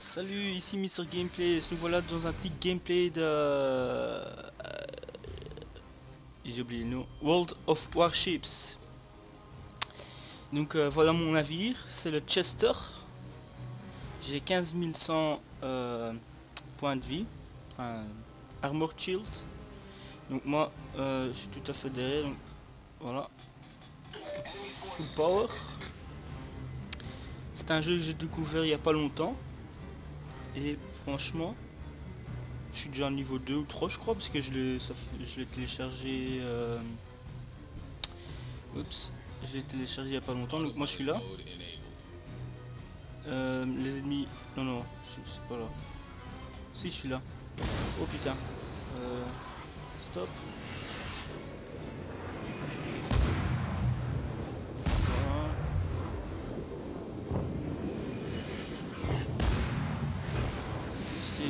Salut, ici Mr Gameplay, nous voilà dans un petit gameplay de... euh, J'ai oublié le nom. World of Warships. Donc euh, voilà mon navire, c'est le Chester. J'ai 15 100 euh, points de vie, enfin, Armor Shield. Donc moi, euh, je suis tout à fait derrière, donc voilà. Full Power. C'est un jeu que j'ai découvert il n'y a pas longtemps. Et franchement, je suis déjà au niveau 2 ou 3 je crois parce que je l'ai téléchargé euh, Oups, je l'ai téléchargé il y a pas longtemps donc moi je suis là. Euh, les ennemis. Non non, je c'est pas là. Si je suis là. Oh putain. Euh, stop. De...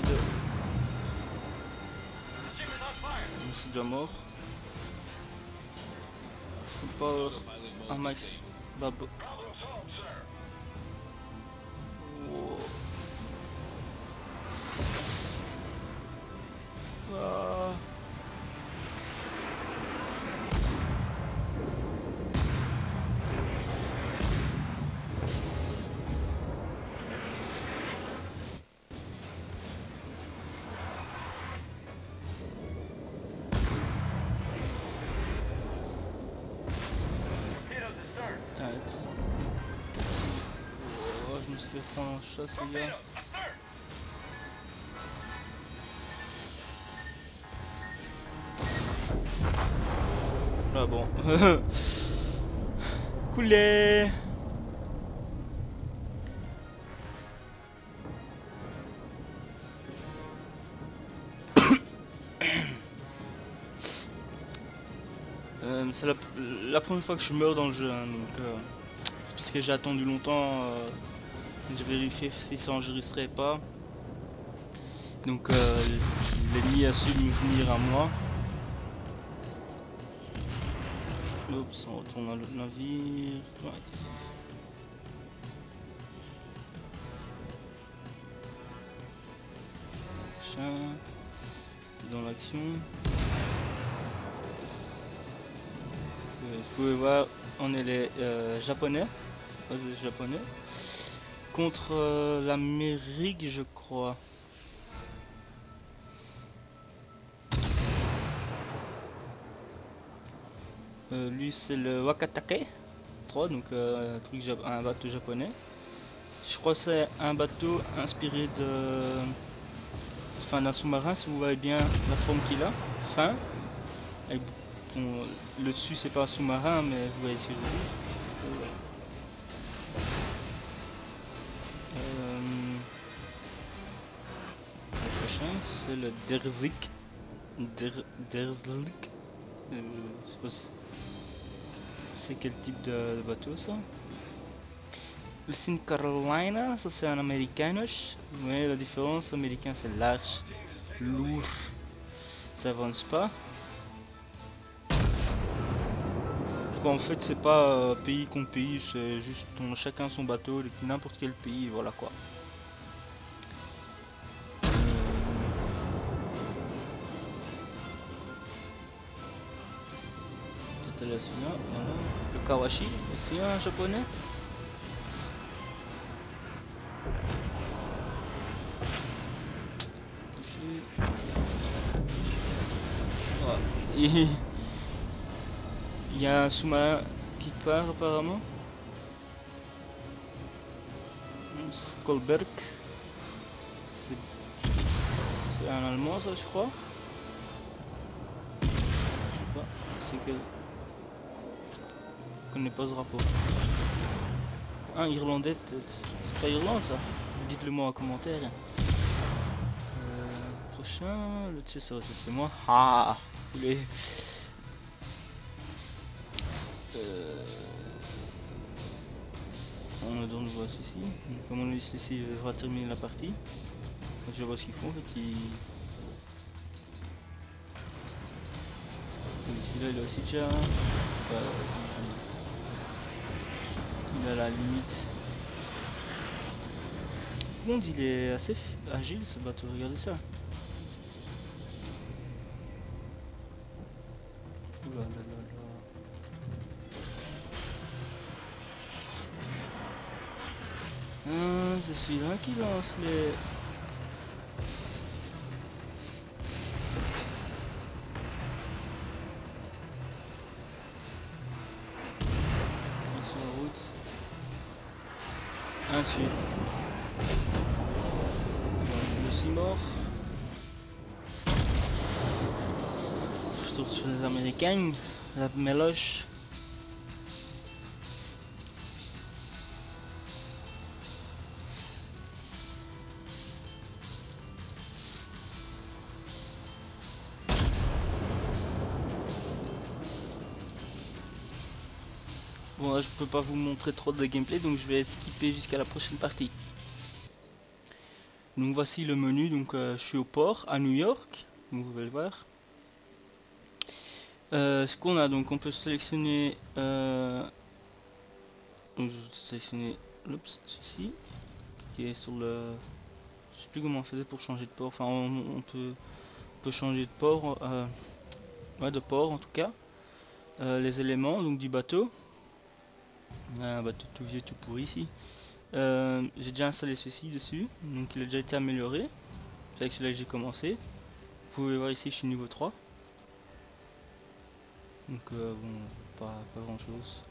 Je suis mort. Full power. Un max. Gars. Ah bon. Coulé Euh, c'est la, la première fois que je meurs dans le jeu, hein, donc euh, c'est parce que j'ai attendu longtemps. euh, j'ai vérifié si ça enregistrait pas. Donc euh, l'ennemi a su venir à moi. Oups, on retourne à l'autre navire. Ouais. Dans l'action. Euh, Vous pouvez voir, on est les euh, japonais, contre euh, l'Amérique, je crois. Euh, lui, c'est le Wakatake 3, donc euh, un, bateau japonais. Je crois que c'est un bateau inspiré de, enfin, d'un sous-marin, si vous voyez bien la forme qu'il a, fin, le dessus c'est pas un sous-marin mais vous voyez ce que je veux dire. C'est le Derzik. Der, Derzlik. Euh, C'est quel type de, bateau ça? Le Sin Carolina, ça c'est un américain. Mais la différence, américain c'est large, lourd, ça avance pas. Qu'en fait c'est pas euh, pays contre pays, c'est juste chacun son bateau, n'importe quel pays, voilà quoi. Le Kawashi, aussi un japonais. Il y a un sous-marin qui part apparemment. Kolberg. C'est un allemand ça je crois. Je sais pas. C'est que. Connais pas ce rapport. Un irlandais. C'est pas irlandais ça. Dites-le moi en commentaire. Euh, prochain, le dessus ça c'est moi. Ah, voulez. Euh, on donne voit ceci. Comme on dit ceci va terminer la partie. Je vois ce qu'ils font en fait. Ils... Celui-là il est aussi déjà. Euh, la limite. Bon, il est assez agile ce bateau, regardez ça. Ah, c'est celui-là qui lance les... la méloche. Bon là je peux pas vous montrer trop de gameplay donc je vais skipper jusqu'à la prochaine partie. Donc voici le menu, donc euh, je suis au port à New York, donc vous pouvez le voir. Euh, ce qu'on a donc on peut sélectionner euh, sélectionner oups, ceci qui est sur le je sais plus comment on faisait pour changer de port. Enfin on, peut peut changer de port euh, ouais, de port en tout cas. Euh, les éléments donc du bateau. Un bateau tout vieux tout pourri ici. J'ai déjà installé ceci dessus donc il a déjà été amélioré. C'est avec celui-là que j'ai commencé. Vous pouvez voir ici je suis niveau 3 donc euh, bon pas, pas grand chose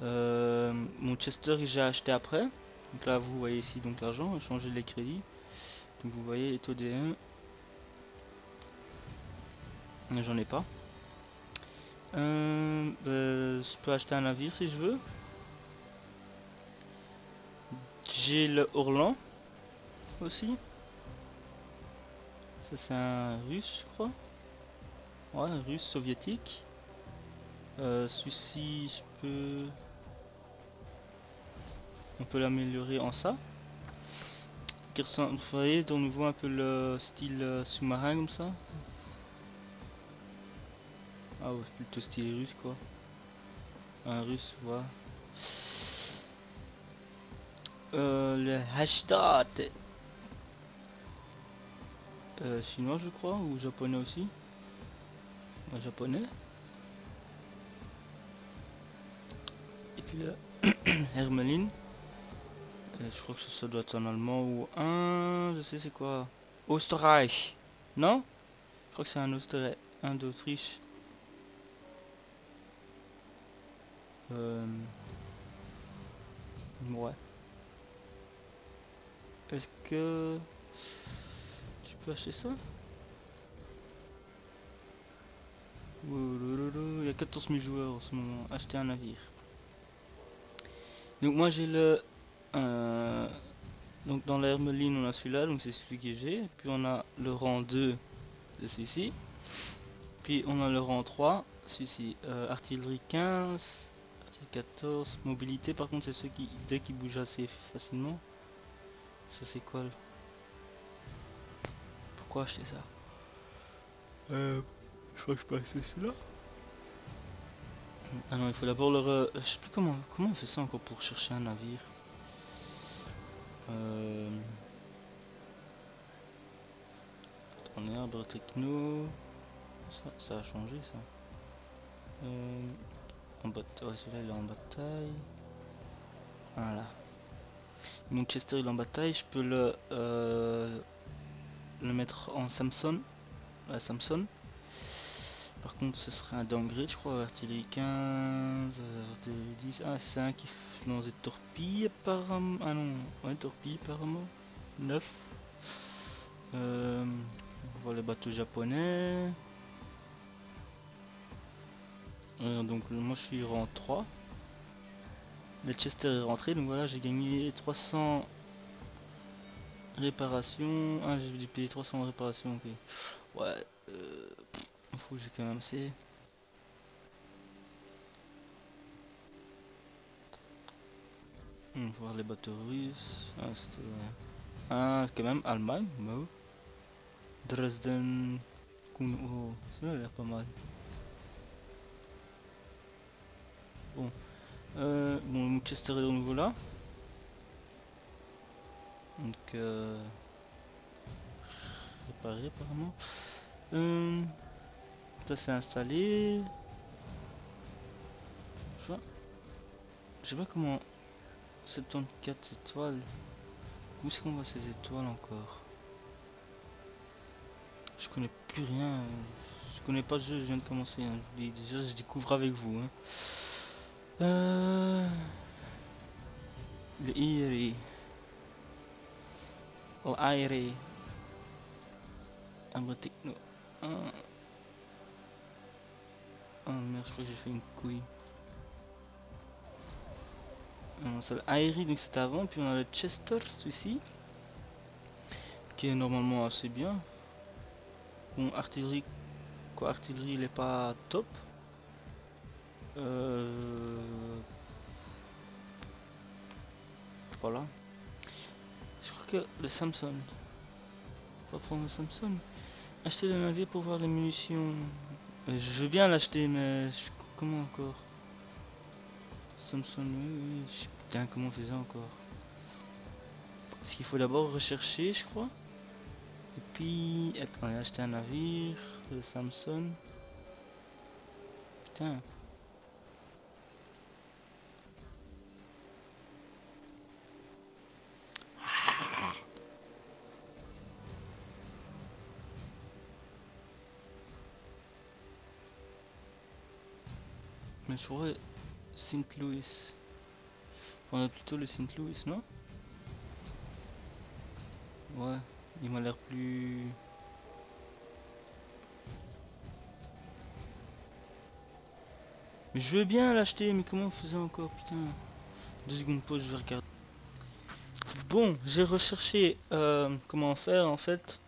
mon Chester que j'ai acheté après. Donc là vous voyez ici donc l'argent changer les crédits. Donc vous voyez taux D1 j'en ai pas. Euh, je peux acheter un navire si je veux. J'ai le Orlan aussi. Ça c'est un russe je crois. Ouais un russe soviétique euh, celui-ci je peux on peut l'améliorer en ça. Qui ressemble, vous voyez on voit un peu le style euh, sous-marin comme ça. Ah ouais plutôt style russe quoi. Un russe voilà. Euh, le hashtag euh, chinois je crois ou japonais aussi. Ouais, japonais Hermeline. Euh, je crois que ça, doit être en allemand ou un je sais c'est quoi? Österreich. Non? Je crois que c'est un Österreich un d'Autriche. Euh... ouais. Est-ce que tu peux acheter ça? Il y a 14 000 joueurs en ce moment. Acheter un navire. Donc moi j'ai le... euh, donc dans l'Hermeline on a celui-là, donc c'est celui que j'ai. Puis on a le rang 2 de celui-ci. Puis on a le rang 3, celui-ci. Euh, artillerie 15, artillerie 14. Mobilité par contre c'est ceux qui, dès qui bougent assez facilement. Ça c'est quoi le- Pourquoi acheter ça? Euh, Je crois que je peux acheter celui-là. Ah non, il faut d'abord le... re- Je sais plus comment... Comment on fait ça encore pour chercher un navire euh... Attendez, arbre techno... Ça, ça a changé ça. Euh... En bataille... Ouais, celui-là il est en bataille. Voilà. Mon Chester il est en bataille, je peux le... euh, le mettre en Samson. La Samson. Par contre ce serait un downgrade je crois, artillerie 15, euh, artillerie 10, ah c'est un qui f- non c'est torpille apparemment, ah non, ouais torpille apparemment, 9. Euh, on voit les bateaux japonais. Euh, donc moi je suis rang 3. Le Chester est rentré donc voilà j'ai gagné 300 réparations. Ah j'ai dû payer 300 réparations ok. Ouais euh, faut que j'ai quand même assez. On va voir les bateaux russes. Ah c'était... Ah quand même Allemagne, Mo. Dresden. Kuhn- Oh, ça a l'air pas mal. Bon. Euh, bon, Chester est de nouveau là. Donc, euh, réparé apparemment. Euh, ça s'est installé. Je sais pas comment 74 étoiles. Où est-ce qu'on voit ces étoiles encore? Je connais plus rien. Je connais pas le jeu, je viens de commencer. Hein. Je déjà, je découvre avec vous. Hein. Euh... Le. Oh, IRI. Arbre techno. Ah. Oh merde, je crois que j'ai fait une couille. On a le donc c'est avant, puis on a le Chester, celui-ci, qui est normalement assez bien. Bon, artillerie, quoi, artillerie, il est pas top. Euh... Voilà. Je crois que le Samsung. On va prendre le Samsung. Acheter le navire pour voir les munitions. Je veux bien l'acheter, mais comment encore? Samsung, oui, oui. Putain, comment on faisait encore Parce qu'il faut d'abord rechercher, je crois. Et puis, attends, acheter un navire, le Samsung. Putain. Je crois Saint Louis. On a plutôt le Saint Louis, non? Ouais, il m'a l'air plus... Mais je veux bien l'acheter, mais comment on faisait encore, putain? Deux secondes pause, je vais regarder. Bon, j'ai recherché euh, comment faire en fait.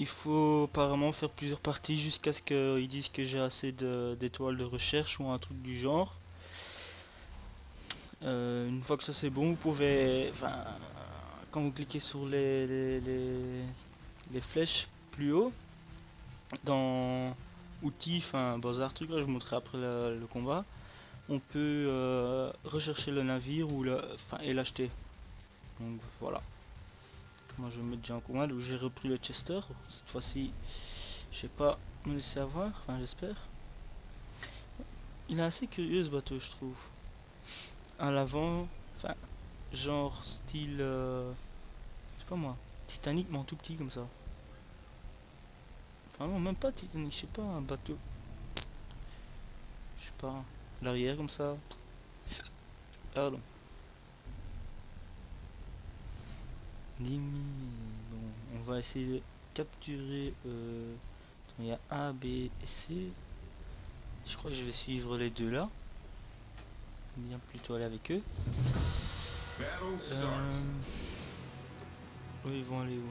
Il faut apparemment faire plusieurs parties jusqu'à ce qu'ils disent que j'ai assez d'étoiles de, recherche ou un truc du genre. Euh, une fois que ça c'est bon, vous pouvez, enfin, quand vous cliquez sur les, les, les, flèches plus haut, dans outils, enfin bazar truc, là, je vous montrerai après le, combat, on peut euh, rechercher le navire ou le, et l'acheter. Donc voilà. Moi je vais mettre déjà en combat, donc j'ai repris le Chester. Cette fois-ci, je sais pas me laisser avoir, enfin j'espère. Il est assez curieux ce bateau, je trouve à l'avant, enfin, genre style, euh, je sais pas moi, Titanic mais en tout petit comme ça. Enfin non, même pas Titanic, je sais pas, un bateau. Je sais pas, l'arrière comme ça. Pardon. Bon, on va essayer de capturer. Euh, il y a A, B et C. Je crois que je vais suivre les deux là bien plutôt aller avec eux. Euh... ils vont aller où?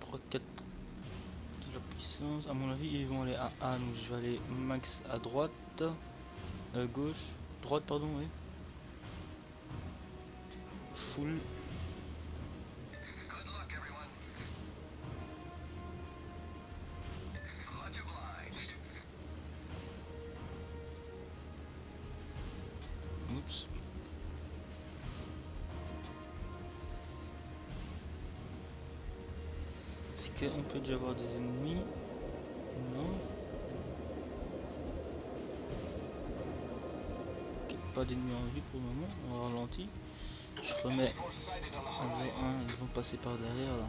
3, 4 de la puissance. À mon avis, ils vont aller à A, donc je vais aller max à droite, à gauche, droite, pardon, oui. Full. On peut déjà avoir des ennemis? Non. pas d'ennemis en vue pour le moment, on ralentit. Je remets ils vont passer par derrière là.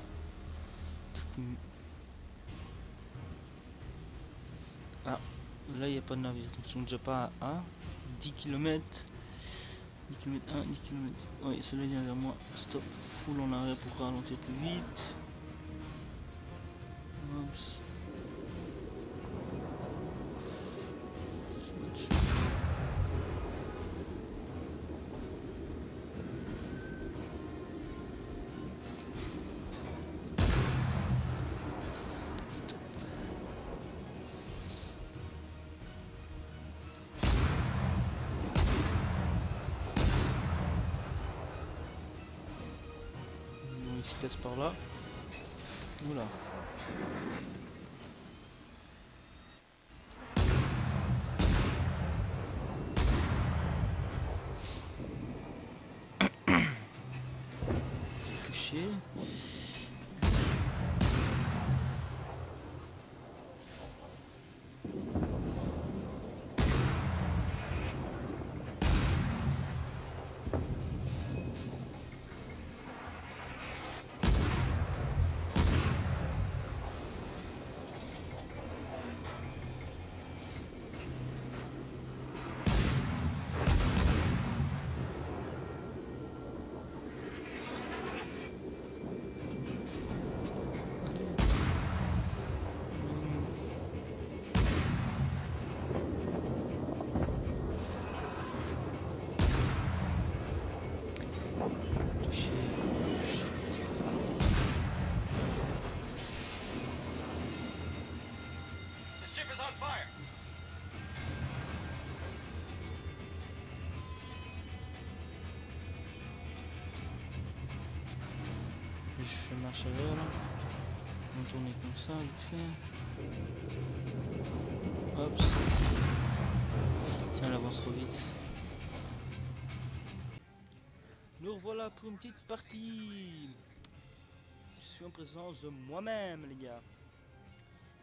Ah, là il n'y a pas de navire, donc ils sont déjà pas à 10 km. 10 km 1, 10 km. Oui, celui-là vient vers moi. Stop, full en arrière pour ralentir plus vite. Il se casse par là. Oula. Là. On va tourner comme ça, vite fait. Hop. Tiens, elle avance trop vite. Nous revoilà pour une petite partie. Je suis en présence de moi-même, les gars.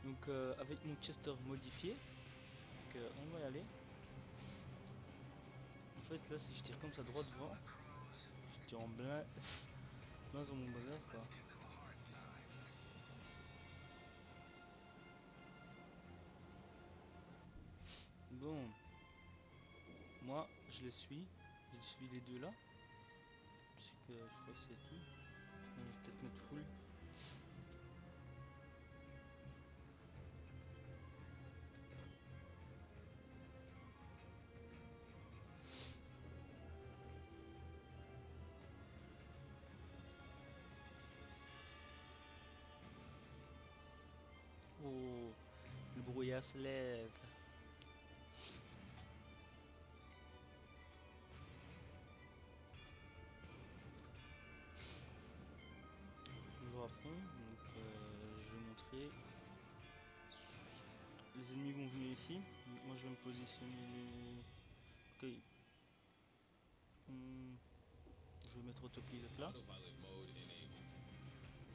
Donc, euh, avec mon Chester modifié. Donc, euh, on va y aller. En fait, là, si je tire comme ça droit devant, je tire en plein sur mon bazar, quoi. Moi, je les suis. Je suis les deux là. Puisque je crois que c'est tout. On va peut-être mettre full. Oh, le brouillard se lève. Moi je vais me positionner. Ok. Hmm, Je vais mettre là. Autopilot.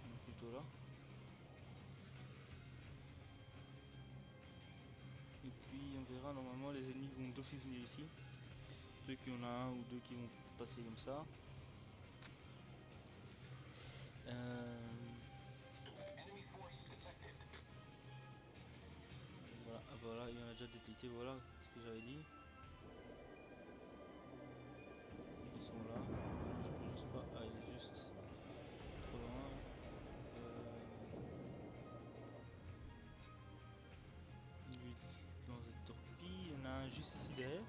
Donc, plutôt là. Et puis on verra normalement les ennemis vont d'office venir ici. Ceux qui en a un ou deux qui vont passer comme ça. Euh, voilà, il y en a déjà détecté, voilà ce que j'avais dit. Ils sont là. Je peux juste pas. Ah, est juste trop loin. Euh, lance torpilles. Il y en a un juste ici derrière.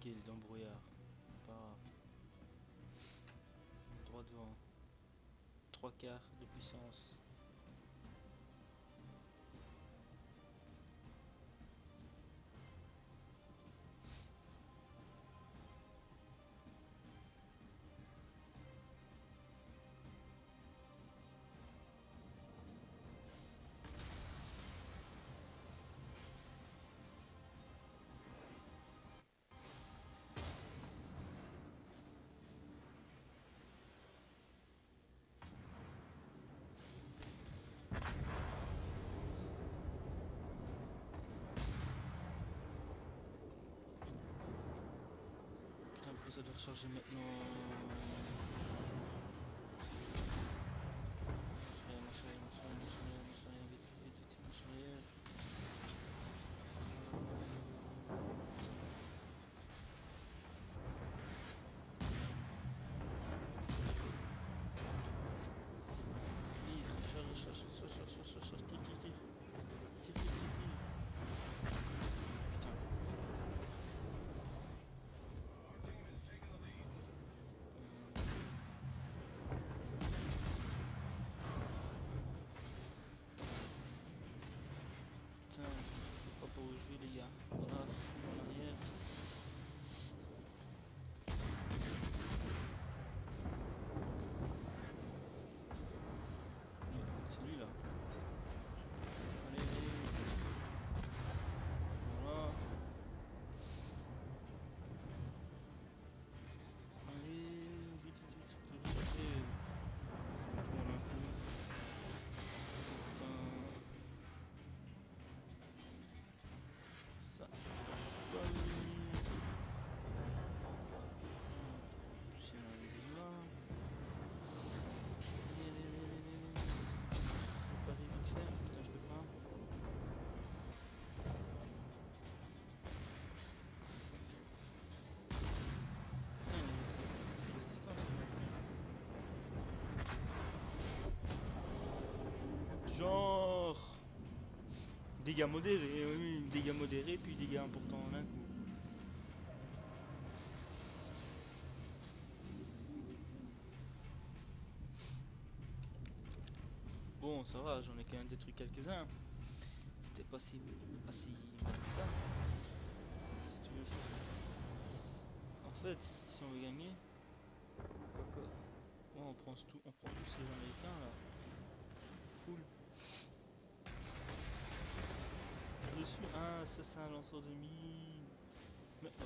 Ok, dans le brouillard. Pas grave. Droit devant. Trois quarts de puissance. Putain, pourquoi ça doit recharger Dégâts modérés, oui, dégâts modérés, puis dégâts importants en un coup. Bon, ça va, j'en ai quand même détruit quelques-uns. C'était pas si, pas si mal que ça. Faire. En fait, si on veut gagner, ouais, on prend tout, on prend tous les Américains là, full. Dessus, ah, ça c'est un lanceur de mine. Mais oh.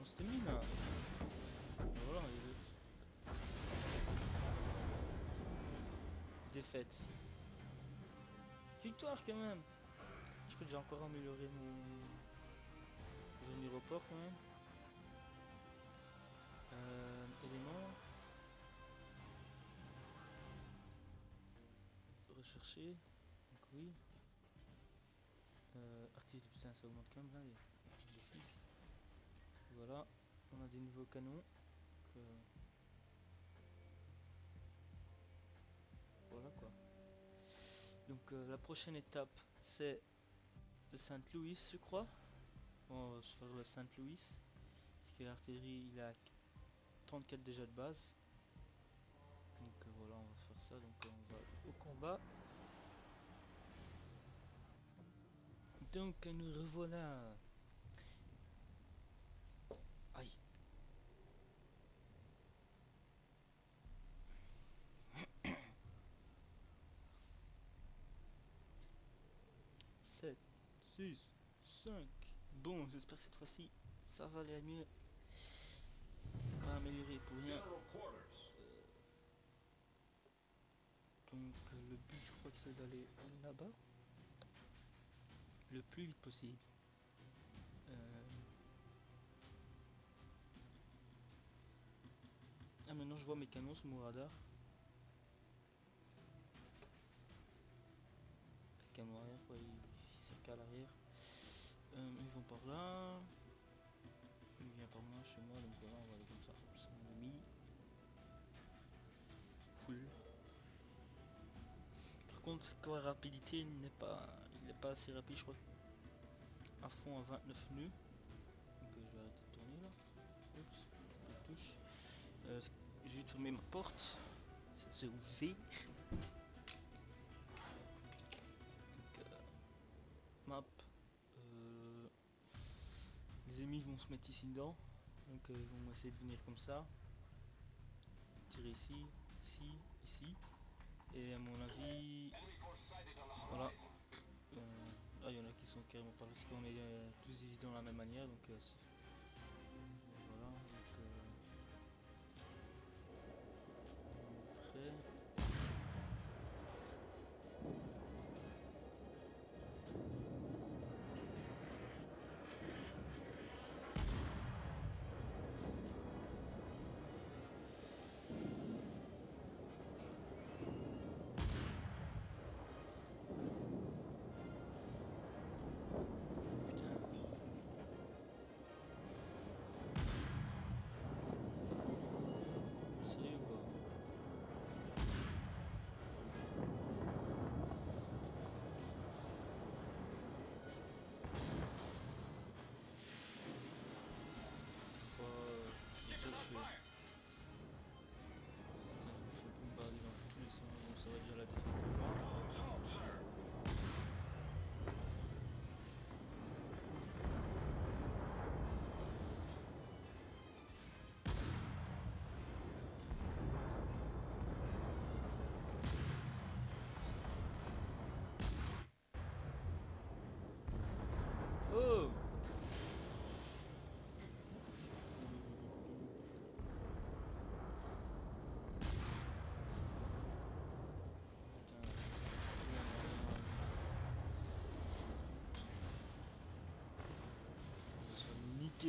On s'était mis là. Voilà, il est- Défaite. Victoire quand même. Je peux déjà encore améliorer mon, mon aéroport quand même. Euh, éléments. Rechercher. Oui. Euh, putain ça augmente quand même là. Voilà. On a des nouveaux canons. Donc, euh, Voilà quoi. Donc euh, la prochaine étape c'est le Saint-Louis je crois. On va se faire le Saint-Louis. Parce que l'artillerie il a 34 déjà de base. Donc euh, voilà on va faire ça. Donc euh, on va au combat. Donc euh, nous revoilà. Aïe. Sept, six, cinq. Bon, j'espère que cette fois-ci, ça va aller mieux. Pas améliorer pour rien. Quarters. Donc euh, le but, je crois que c'est d'aller là-bas. Le plus vite possible. Euh, Ah maintenant je vois mes canons sur mon radar. Le canon arrière, quoi, il, il cirque à l'arrière. Euh, ils vont par là. Il vient par moi, chez moi, donc voilà, on va aller contre, quand la rapidité il n'est pas, il n'est pas assez rapide, je crois. À fond à 29 nœuds. Euh, je vais arrêter de tourner là. Euh, vais fermer ma porte. Ça s'est ouvert. Euh, map. Les ennemis vont se mettre ici dedans. Donc ils vont essayer de venir comme ça. Tirer ici, ici, ici. Et à mon avis, Voilà. euh, ah, il y en a qui sont carrément pas là, parce qu'on est euh, tous divisés de la même manière, donc euh,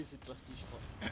cette partie je crois.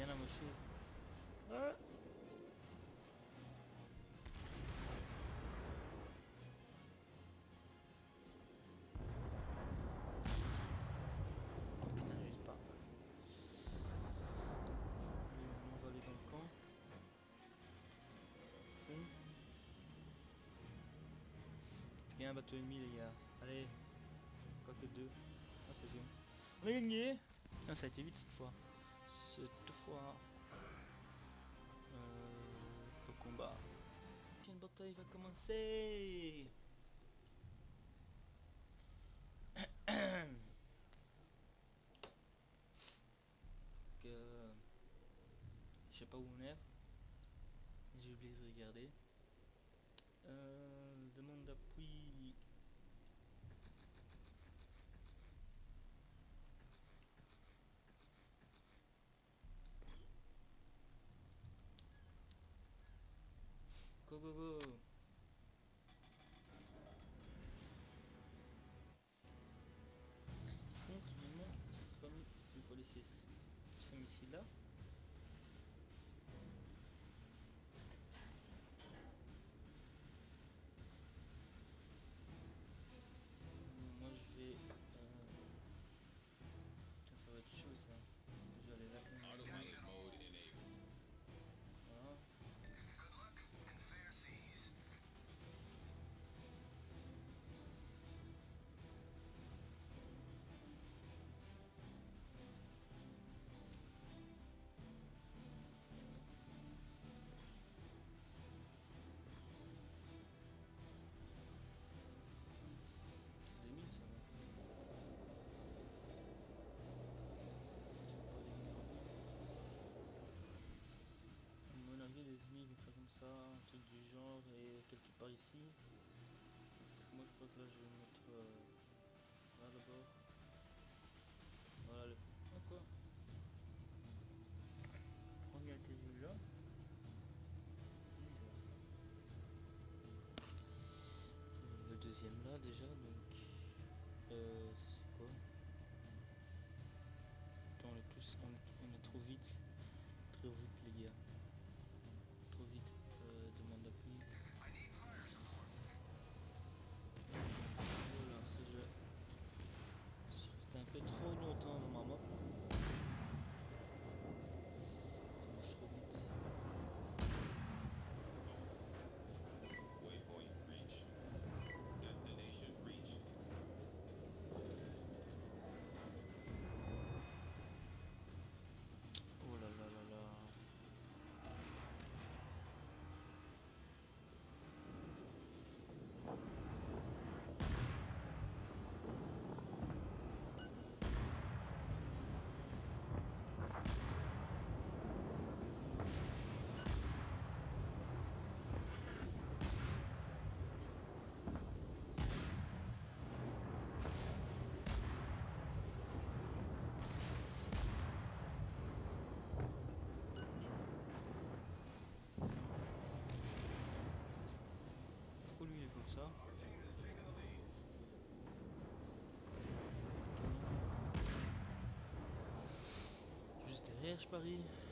Ah. Oh, Putain, juste pas. On va aller dans le camp. Il y a un bateau ennemi les gars. Allez. Quoi que deux. Ah c'est bien. On a gagné Putain ça a été vite cette fois. Fois. Euh, le combat. Une bataille va commencer? Je sais pas où on est j'ai oublié de regarder euh, demande d'appui go go go contre finalement est-ce que c'est pas mieux qu'il faut laisser ce- ce un truc du genre et quelque part ici. Moi je crois que là je vais me mettre euh, là d'abord. Voilà le... Ah quoi? Premier atterri là. Le deuxième là déjà donc euh, c'est quoi? On est tous on est, on est trop vite trop vite les gars trop vite euh, demande d'appui I need fire support. voilà c'est je je suis resté un peu trop longtemps dans ma map ça bouge trop vite Waypoint reached. Destination reached. oh là là là là Pourquoi lui il est comme ça Juste derrière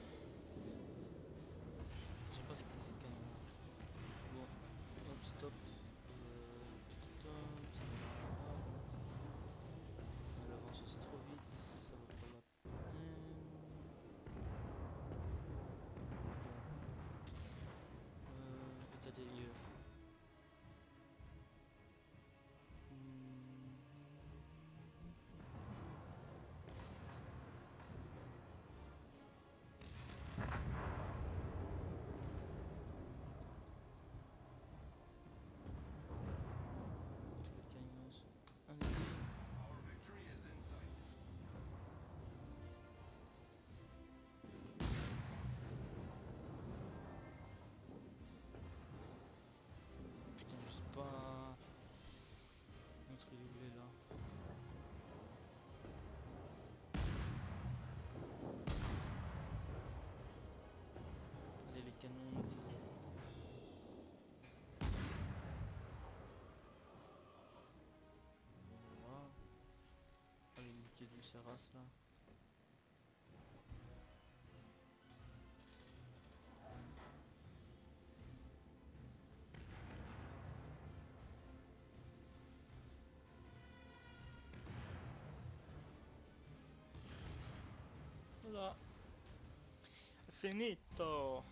Notre il là. Les canons. d'artillerie. Voilà. Allez, niquer du là. Voilà. Finito.